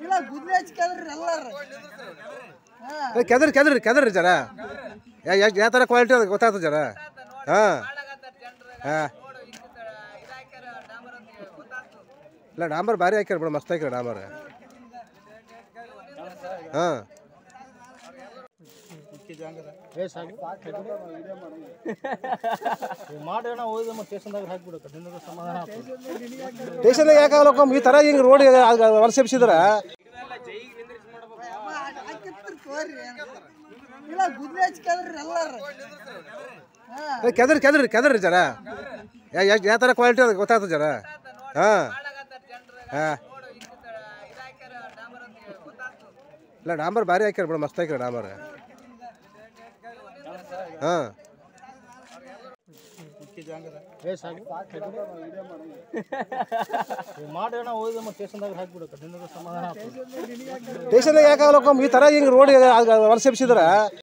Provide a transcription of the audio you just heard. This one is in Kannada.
ಇಲ್ಲ ಗುದ್ಲಿ ಹಚ್ಕದ್ರಿ ಎಲ್ಲಾರು. ಹಾ. ಕೆದರಿ ಕೆದರಿ ಕೆದರಿ ಜರ. ಎಷ್ಟು ಯಾವ ಥರ ಕ್ವಾಲಿಟಿ ಅದು ಗೊತ್ತಾಗ್ತದೆ ಜರ. ಹಾಂ. ಹಾಂ. ಇಲ್ಲ ಡಾಂಬರ್ ಭಾರಿ ಹಾಕ್ಯಾರ ಬಿಡ ಮಸ್ತ್ ಹಾಕ್ಯಾರ ಡಾಂಬರ್. ಹಾಂ. ಮಾಡೋಣ ಹೋಗಿ ಮತ್ತೆ ಸ್ಟೇಷನ್ದಾಗ ಹಾಕ್ಬಿಡು. ಸಮಾಧಾನ ಈ ಥರ ಹಿಂಗೆ ರೋಡ್ ವರ್ಷಿಸಿದ್ರೆ ಕೆದ್ರಿ ಕೆದ್ರಿ ಇಲ್ಲ ಗುದ್ಲಿ ಹಚ್ಕದ್ರಿ ಎಲ್ಲಾರು. ಹಾ ಕೆದರಿ ಕೆದರಿ ಕೆದರಿ ಜರ. ಎಷ್ಟು ಯಾವ ಥರ ಕ್ವಾಲಿಟಿ ಅದು ಗೊತ್ತಾಗ್ತದೆ ಜರ. ಹಾಂ. ಹಾಂ. ಇಲ್ಲ ಡಾಂಬರ್ ಭಾರಿ ಹಾಕ್ಯಾರ ಬಿಡ ಮಸ್ತ್ ಹಾಕ್ಯಾರ ಡಾಂಬರ್. ಹಾಂ. ಸ್ಟೇಷನ್ದಾಗ ಯಾಕಾಗಲ್ಲ ಈ ಥರ ಹಿಂಗೆ ರೋಡ್ ವರ್ಷಿಸಿದ್ರೆ